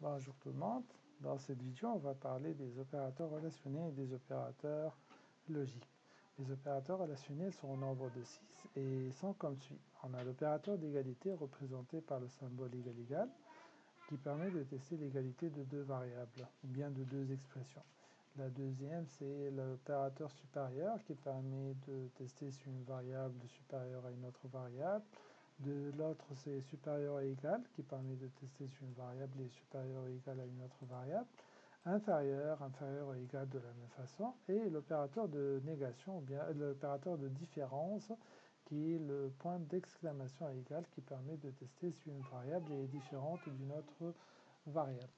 Bonjour tout le monde. Dans cette vidéo, on va parler des opérateurs relationnels et des opérateurs logiques. Les opérateurs relationnels sont au nombre de 6 et sont comme suit. On a l'opérateur d'égalité représenté par le symbole égal-égal qui permet de tester l'égalité de deux variables ou bien de deux expressions. La deuxième, c'est l'opérateur supérieur qui permet de tester si une variable est supérieure à une autre variable. De l'autre, c'est supérieur et égal, qui permet de tester si une variable est supérieure ou égale à une autre variable. Inférieur, inférieur et égal de la même façon. Et l'opérateur de négation, ou bien l'opérateur de différence, qui est le point d'exclamation égal, qui permet de tester si une variable est différente d'une autre variable.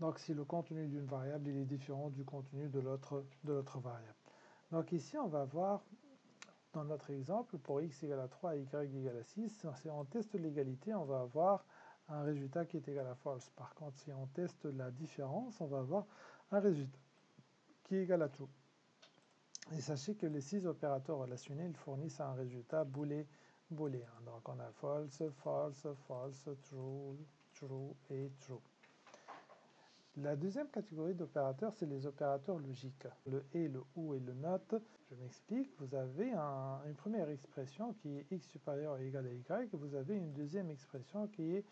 Donc si le contenu d'une variable est différent du contenu de l'autre variable. Donc ici on va voir dans notre exemple, pour x égale à 3 et y égale à 6, si on teste l'égalité, on va avoir un résultat qui est égal à false. Par contre, si on teste la différence, on va avoir un résultat qui est égal à true. Et sachez que les six opérateurs relationnels fournissent un résultat booléen. Donc on a false, false, false, true, true et true. La deuxième catégorie d'opérateurs, c'est les opérateurs logiques. Le et, le ou et le not. Je m'explique. Vous avez une première expression qui est x supérieur ou égal à y. Vous avez une deuxième expression qui est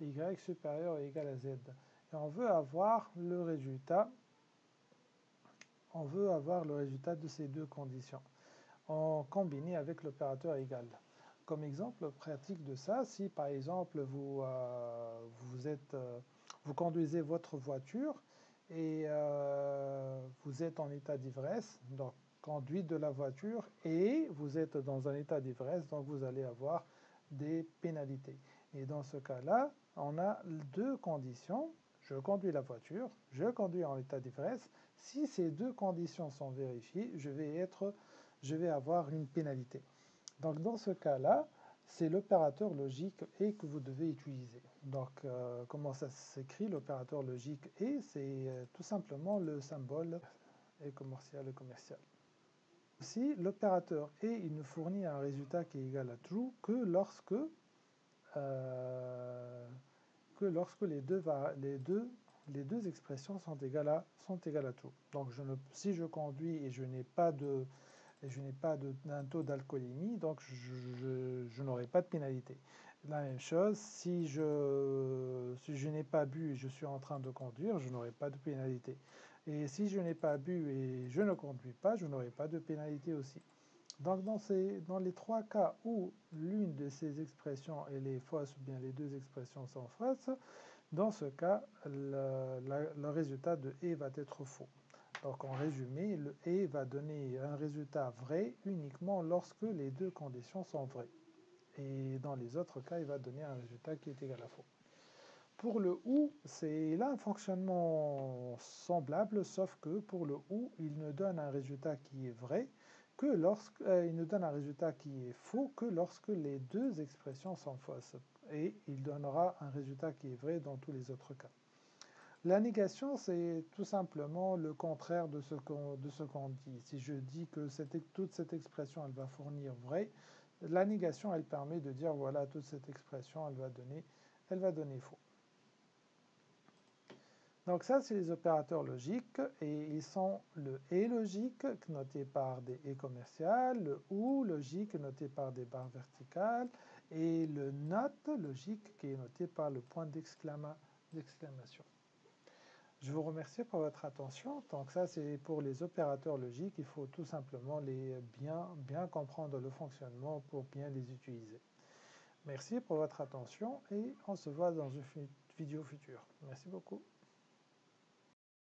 y supérieur ou égal à z. Et on veut avoir le résultat. On veut avoir le résultat de ces deux conditions en combiné avec l'opérateur égal. Comme exemple pratique de ça, si par exemple vous, euh, êtes... Euh, vous conduisez votre voiture et euh, vous êtes en état d'ivresse, donc conduite de la voiture, et vous êtes dans un état d'ivresse, donc vous allez avoir des pénalités. Et dans ce cas-là, on a deux conditions. Je conduis la voiture, je conduis en état d'ivresse. Si ces deux conditions sont vérifiées, je vais, être, je vais avoir une pénalité. Donc dans ce cas-là, c'est l'opérateur logique et que vous devez utiliser. Donc, euh, comment ça s'écrit l'opérateur logique et C'est euh, tout simplement le symbole et commercial et commercial. Si l'opérateur et il ne fournit un résultat qui est égal à true que lorsque, euh, que lorsque les, deux, les, deux, les deux expressions sont égales à, sont égales à true. Donc, si je conduis et je n'ai pas de je n'ai pas d'un taux d'alcoolémie, donc je, n'aurai pas de pénalité. La même chose, si je, si je n'ai pas bu et je suis en train de conduire, je n'aurai pas de pénalité. Et si je n'ai pas bu et je ne conduis pas, je n'aurai pas de pénalité aussi. Donc dans, ces, dans les trois cas où l'une de ces expressions est fausse ou bien les deux expressions sont fausses, dans ce cas, le, le résultat de E va être faux. Donc en résumé, le et va donner un résultat vrai uniquement lorsque les deux conditions sont vraies. Et dans les autres cas, il va donner un résultat qui est égal à faux. Pour le OU, c'est là un fonctionnement semblable, sauf que pour le OU, il ne donne un résultat qui est vrai que lorsque, euh, il ne donne un résultat qui est faux que lorsque les deux expressions sont fausses. Et il donnera un résultat qui est vrai dans tous les autres cas. La négation, c'est tout simplement le contraire de ce qu'on dit. Si je dis que toute cette expression, elle va fournir vrai, la négation, elle permet de dire, voilà, toute cette expression, elle va donner, elle va donner faux. Donc ça, c'est les opérateurs logiques, et ils sont le « et » logique, noté par des « et » commerciales, le « ou » logique, noté par des barres verticales, et le « not » logique, qui est noté par le point d'exclamation. Je vous remercie pour votre attention. Donc ça, c'est pour les opérateurs logiques. Il faut tout simplement les bien, bien comprendre le fonctionnement pour bien les utiliser. Merci pour votre attention et on se voit dans une vidéo future. Merci beaucoup.